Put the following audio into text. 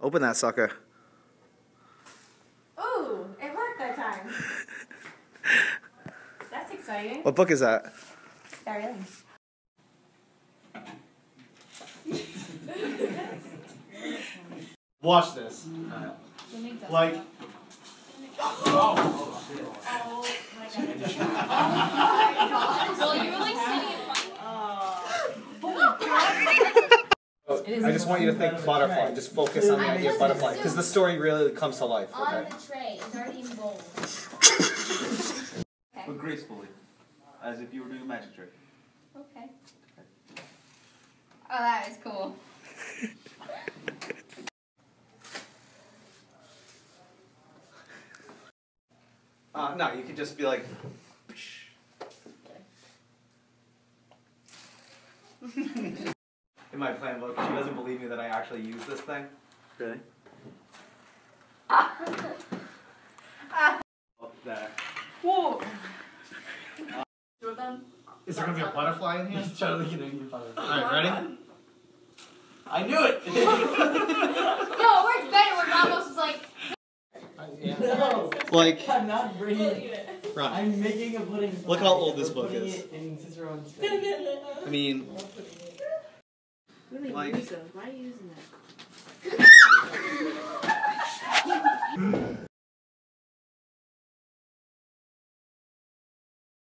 Open that sucker. Ooh, it worked that time. That's exciting. What book is that? Barry Lyndon. Watch this. Like, oh, Well, you were like sitting in front. I just want you to think butterfly. Just focus on the idea of butterfly, because the story really comes to life. On Okay. the tray. It's already in bold. But gracefully, as if you were doing a magic trick. Okay. okay. Oh, that is cool. Uh, no, you could just be like. In my plan book, she doesn't believe me that I actually use this thing. Really? There. Whoa. is there gonna be a butterfly in here? Charlie, you know you Alright, ready? I knew it! No, it worked better when Ramos was like, No, Like, I'm not bringing. run. I'm making a pudding. Look how old this book is. it in Cicerone's face. I mean, Really Like- Why are you using that?